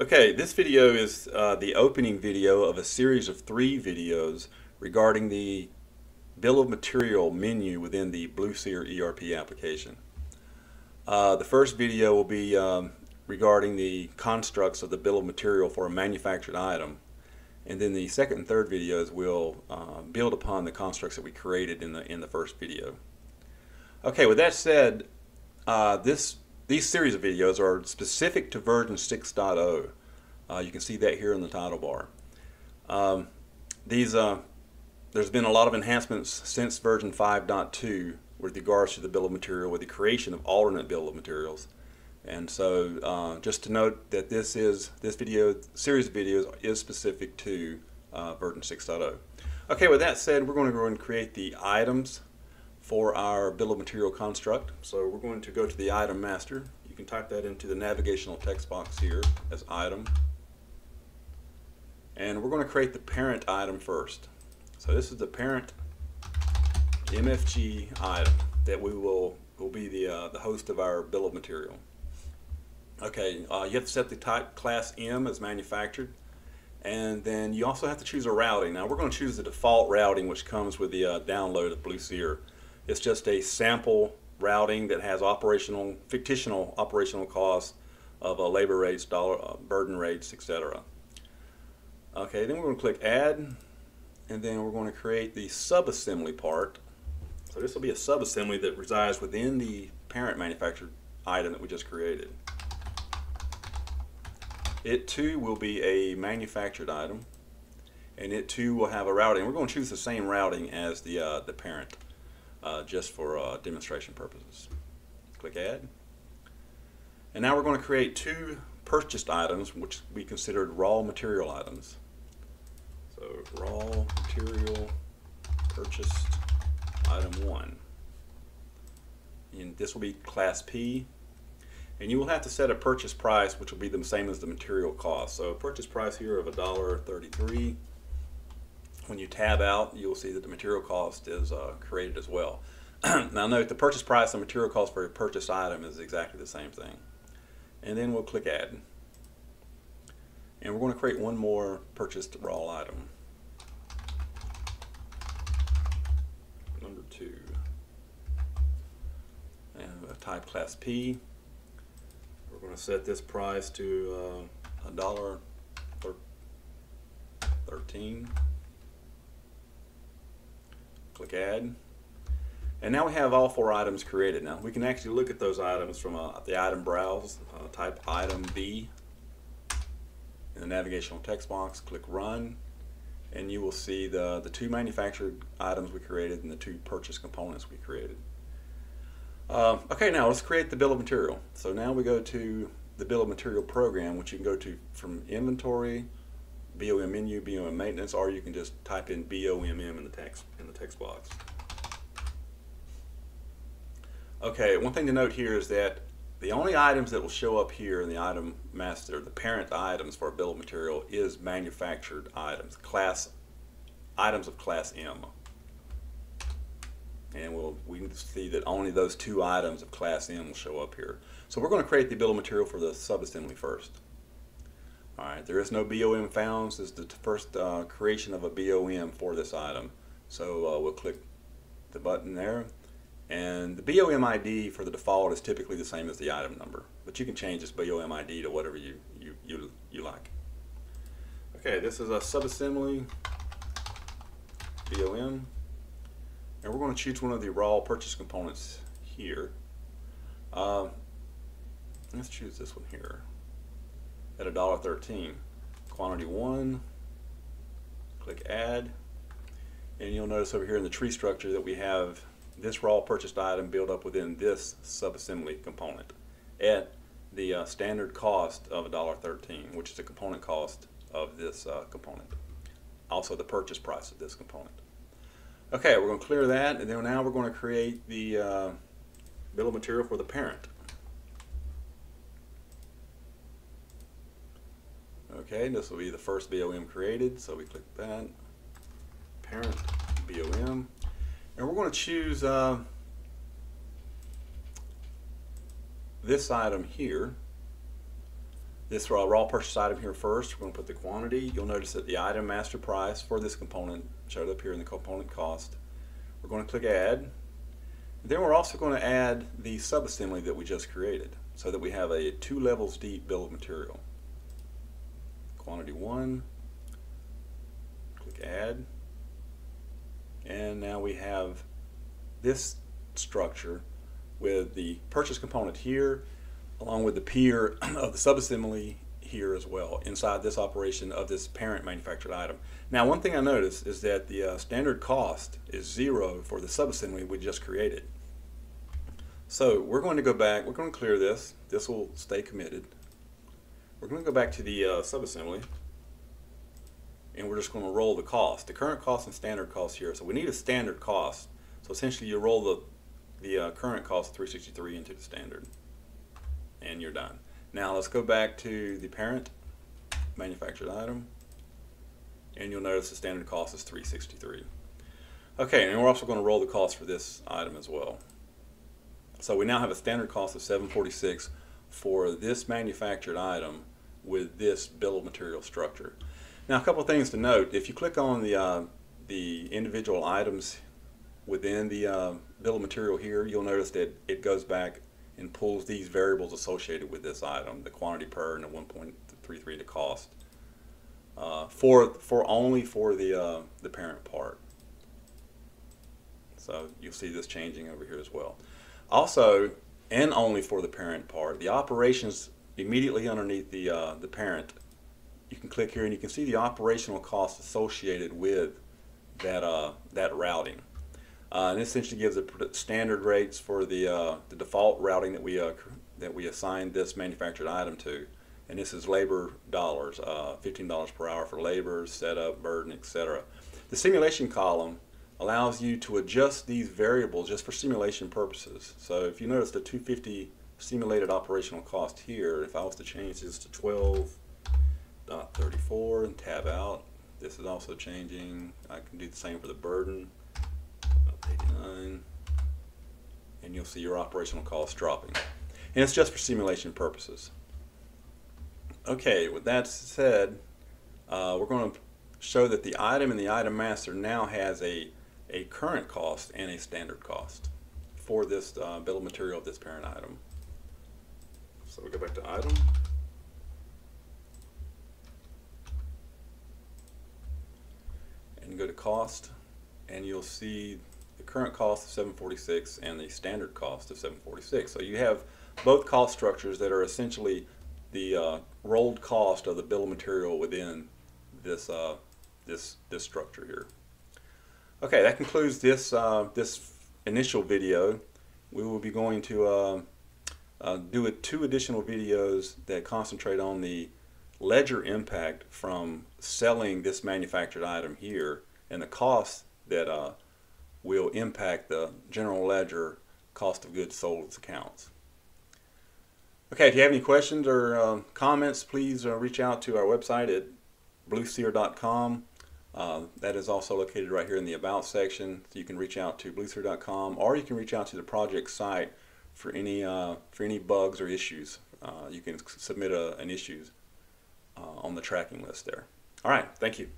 Okay, this video is uh, the opening video of a series of three videos regarding the bill of material menu within the BlueSeer ERP application. Uh, the first video will be um, regarding the constructs of the bill of material for a manufactured item and then the second and third videos will uh, build upon the constructs that we created in the in the first video. Okay, with that said, uh, this these series of videos are specific to version 6.0. Uh, you can see that here in the title bar. Um, these uh, there's been a lot of enhancements since version 5.2 with regards to the bill of material with the creation of alternate bill of materials. And so uh, just to note that this is this video series of videos is specific to uh, version 6.0. Okay, with that said, we're going to go and create the items for our bill of material construct. So we're going to go to the item master. You can type that into the navigational text box here as item. And we're going to create the parent item first. So this is the parent MFG item that we will will be the uh, the host of our bill of material. Okay, uh, you have to set the type class M as manufactured. And then you also have to choose a routing. Now we're going to choose the default routing which comes with the uh, download of BlueSeer. It's just a sample routing that has operational, fictional operational costs of uh, labor rates, dollar uh, burden rates, etc. Okay, then we're going to click add and then we're going to create the subassembly part. So this will be a subassembly that resides within the parent manufactured item that we just created. It too will be a manufactured item and it too will have a routing. We're going to choose the same routing as the, uh, the parent uh, just for uh, demonstration purposes. Click add. And now we're going to create two purchased items which we considered raw material items. So raw material purchased item 1. And this will be class P and you will have to set a purchase price which will be the same as the material cost. So purchase price here of $1.33. When you tab out you'll see that the material cost is uh, created as well. now note the purchase price and material cost for a purchased item is exactly the same thing. And then we'll click add. And we're going to create one more purchased raw item. Number two. And type class P We're going to set this price to uh, a dollar thirteen. Click add. And now we have all four items created. Now we can actually look at those items from uh, the item browse, uh, type item B in the navigational text box, click run, and you will see the, the two manufactured items we created and the two purchase components we created. Uh, okay, now let's create the bill of material. So now we go to the bill of material program, which you can go to from inventory, BOM menu, BOM maintenance, or you can just type in BOMM in the text in the text box. Okay, one thing to note here is that the only items that will show up here in the item master, the parent items for a bill of material, is manufactured items, class items of class M and we'll, we can see that only those two items of class M will show up here. So we're going to create the bill of material for the subassembly first. Alright, there is no BOM found. This is the first uh, creation of a BOM for this item. So uh, we'll click the button there. And the BOM ID for the default is typically the same as the item number. But you can change this BOM ID to whatever you, you, you, you like. Okay, this is a subassembly BOM. And we're going to choose one of the raw purchase components here. Uh, let's choose this one here at $1.13. Quantity 1, click add, and you'll notice over here in the tree structure that we have this raw purchased item built up within this subassembly component at the uh, standard cost of $1.13, which is the component cost of this uh, component. Also the purchase price of this component. Okay, we're going to clear that, and then now we're going to create the uh, bill of material for the parent. Okay, this will be the first BOM created, so we click that, parent BOM, and we're going to choose uh, this item here. this raw, raw purchase item here first. We're going to put the quantity. You'll notice that the item master price for this component showed up here in the component cost. We're going to click add. Then we're also going to add the subassembly that we just created so that we have a two levels deep bill of material. Quantity 1, click add, and now we have this structure with the purchase component here along with the peer of the subassembly here as well inside this operation of this parent manufactured item. Now one thing I noticed is that the uh, standard cost is zero for the subassembly we just created. So we're going to go back, we're going to clear this, this will stay committed. We're going to go back to the uh, subassembly and we're just going to roll the cost. The current cost and standard cost here. So we need a standard cost. So essentially you roll the, the uh, current cost of 363 into the standard and you're done. Now let's go back to the parent manufactured item and you'll notice the standard cost is 363. Okay, and we're also going to roll the cost for this item as well. So we now have a standard cost of 746 for this manufactured item with this bill of material structure. Now a couple of things to note. If you click on the, uh, the individual items within the uh, bill of material here, you'll notice that it goes back and pulls these variables associated with this item, the quantity per and the 1.33 the cost, uh, for for only for the uh, the parent part. So you'll see this changing over here as well. Also, and only for the parent part, the operations immediately underneath the uh, the parent, you can click here and you can see the operational costs associated with that uh, that routing. Uh, and this essentially gives the standard rates for the, uh, the default routing that we, uh, that we assigned this manufactured item to. And this is labor dollars, uh, $15 per hour for labor, setup, burden, etc. The simulation column allows you to adjust these variables just for simulation purposes. So if you notice the 250 simulated operational cost here, if I was to change this to 12.34 and tab out, this is also changing. I can do the same for the burden. 89 and you'll see your operational costs dropping. And it's just for simulation purposes. Okay, with that said, uh, we're going to show that the item in the item master now has a, a current cost and a standard cost for this uh, bill of material of this parent item. So we go back to item. And go to cost and you'll see the current cost of 746 and the standard cost of 746. So you have both cost structures that are essentially the uh, rolled cost of the bill of material within this uh, this this structure here. Okay, that concludes this uh, this initial video. We will be going to uh, do two additional videos that concentrate on the ledger impact from selling this manufactured item here and the cost that uh, will impact the general ledger cost of goods sold accounts. Okay, if you have any questions or uh, comments, please uh, reach out to our website at blueseer.com. Uh, that is also located right here in the About section. So you can reach out to blueseer.com or you can reach out to the project site for any, uh, for any bugs or issues. Uh, you can submit a, an issue uh, on the tracking list there. All right, thank you.